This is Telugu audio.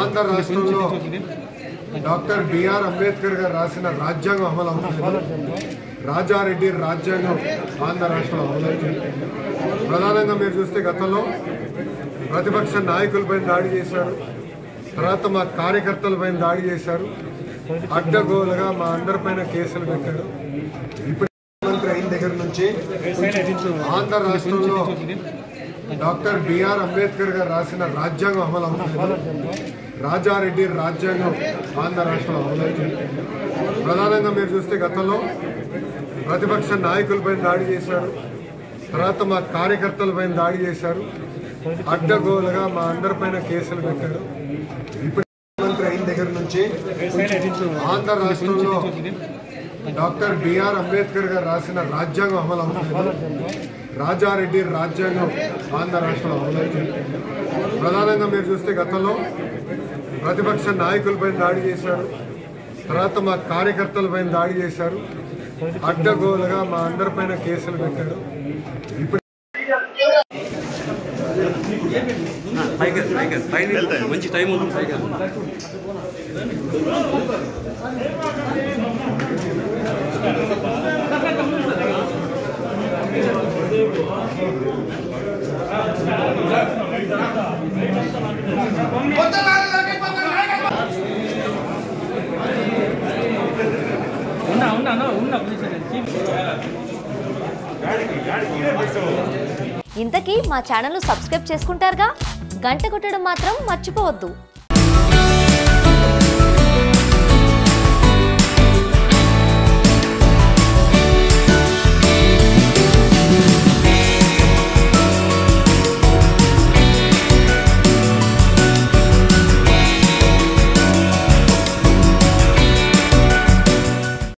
ఆంధ్ర రాష్ట్రంలో డాక్టర్ బిఆర్ అంబేద్కర్ గారు రాసిన రాజ్యాంగం అమలు అవుతుంది. రాజారెడ్డి రాజ్యాంగం ఆంధ్ర రాష్ట్రంలో అమలవుతుంది ప్రధానంగా మీరు చూస్తే గతంలో ప్రతిపక్ష నాయకులపై దాడి చేశారు. తర్వాత మా కార్యకర్తలపై దాడి చేశారు. అడ్డగోలుగా మా అందరిపైన కేసులు పెట్టారు. ఇప్పుడు ముఖ్యమంత్రి అయిన దగ్గర నుంచి ఆంధ్ర రాష్ట్రంలో డాక్టర్ బిఆర్ అంబేద్కర్ గారు రాసిన రాజ్యాంగం అమలు అవుతుంది. రాజారెడ్డి రాజ్యాంగం ఆంధ్ర రాష్ట్రంలో అమలవుతుంది ప్రధానంగా మీరు చూస్తే గతంలో ప్రతిపక్ష నాయకులపై దాడి చేశారు. తర్వాత మా కార్యకర్తలపై దాడి చేశారు. అడ్డగోలుగా మా అందరిపైన కేసులు పెట్టారు. ఇప్పుడు ముఖ్యమంత్రి అయిన దగ్గర నుంచి ఆంధ్ర రాష్ట్రంలో డాక్టర్ బిఆర్ అంబేద్కర్ గారు రాసిన రాజ్యాంగం అమలు అవుతుంది. రాజారెడ్డి రాజ్యాంగం ఆంధ్ర రాష్ట్రంలో అమలవుతుంది ప్రధానంగా మీరు చూస్తే గతంలో ప్రతిపక్ష నాయకులపై దాడి చేశారు. తర్వాత మా కార్యకర్తలపై దాడి చేశారు. అడ్డగోలుగా మా అందరిపైన కేసులు పెట్టారు. ఇప్పుడు మంచి టైం ఉంది. ఉన్నా ఉన్నా ఉన్నా ఇంతకీ మా ఛానల్ను సబ్స్క్రైబ్ చేసుకుంటారుగా? గంట కొట్టడం మాత్రం మర్చిపోవద్దు.